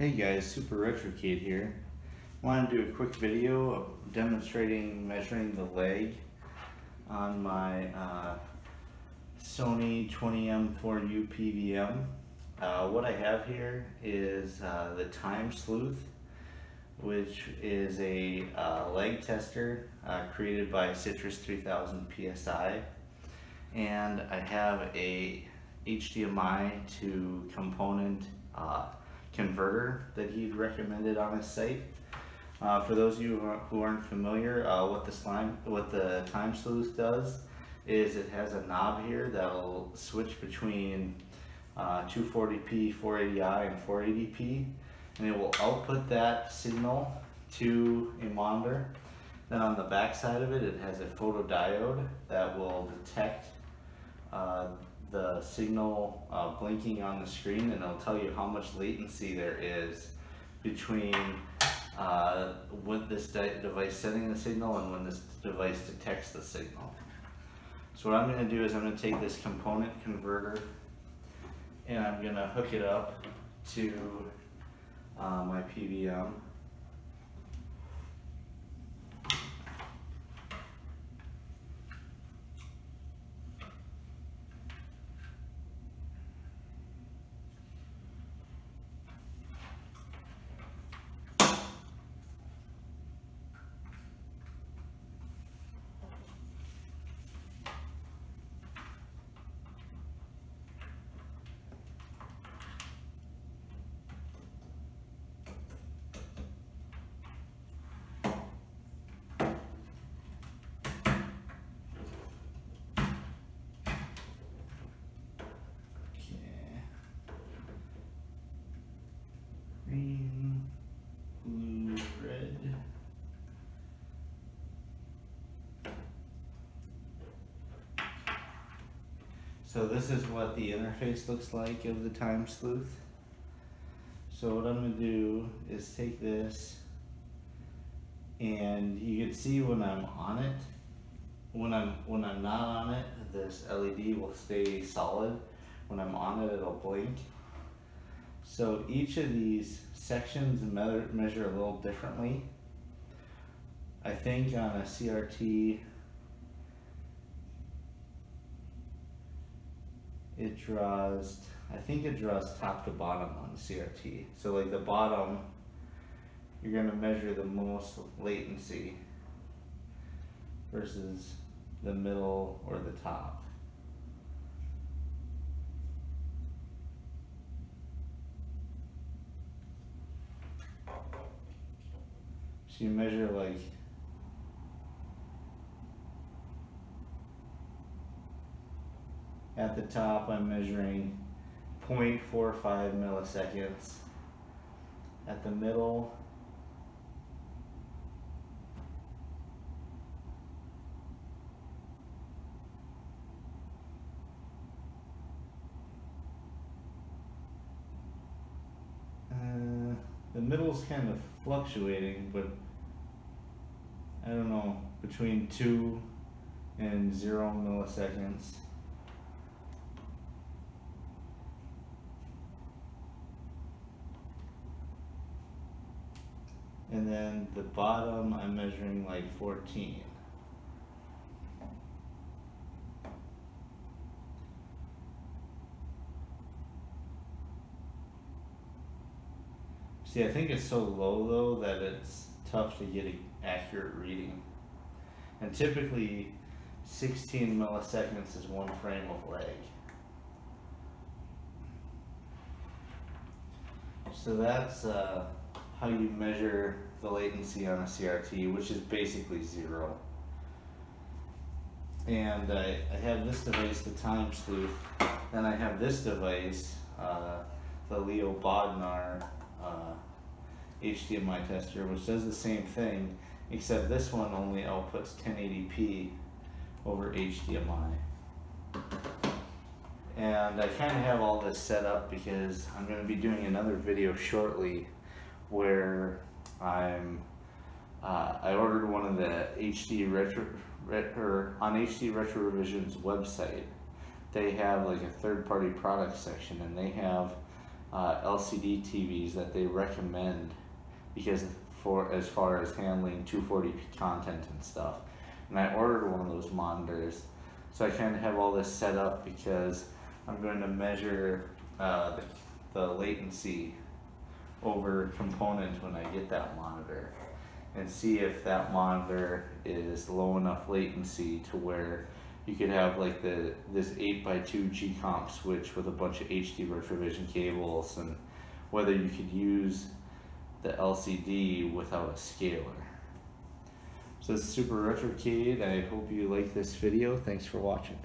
Hey guys, Super Retrocade here. I want to do a quick video of demonstrating measuring the lag on my uh, Sony 20M4U PVM. Uh, what I have here is uh, the Time Sleuth, which is a uh, lag tester uh, created by Citrus 3000 PSI. And I have a HDMI to component uh, converter that he'd recommended on his site. Uh, for those of you who aren't familiar, uh, what the slime, what the time sleuth does is it has a knob here that'll switch between uh, 240p, 480i, and 480p, and it will output that signal to a monitor. Then on the back side of it, it has a photodiode that will detect uh, the signal uh, blinking on the screen and it'll tell you how much latency there is between uh, when this device sending the signal and when this device detects the signal. So what I'm going to do is I'm going to take this component converter and I'm going to hook it up to uh, my PVM. So this is what the interface looks like of the Time Sleuth. So what I'm to do is take this and you can see when I'm on it, when I'm when I'm not on it, this LED will stay solid. When I'm on it, it'll blink. So each of these sections measure a little differently. I think on a CRT, it draws, I think it draws top to bottom on the CRT. So like the bottom, you're gonna measure the most latency versus the middle or the top. So you measure like at the top I'm measuring 0.45 milliseconds. At the middle uh, the middle's kind of fluctuating, but I don't know, between two and zero milliseconds. And then the bottom, I'm measuring like 14. See, I think it's so low though that it's tough to get an accurate reading. And typically 16 milliseconds is one frame of lag. So that's uh, how you measure the latency on a CRT, which is basically zero. And I, I have this device, the Time Sleuth, then I have this device, uh, the Leo Bodnar uh, HDMI tester, which does the same thing, except this one only outputs 1080p over HDMI. And I kind of have all this set up because I'm going to be doing another video shortly where I'm uh, I ordered one of the HD retro Ret- or on HD Retrovision's website, they have like a third party product section and they have uh, LCD TVs that they recommend because for as far as handling 240p content and stuff. And I ordered one of those monitors, so I kind of have all this set up because I'm going to measure uh, the, the latency over component when I get that monitor and see if that monitor is low enough latency to where you could have like the this 8x2 G-Comp switch with a bunch of HD Retrovision cables and whether you could use the LCD without a scaler. So is Super Retrocade. I hope you like this video. Thanks for watching.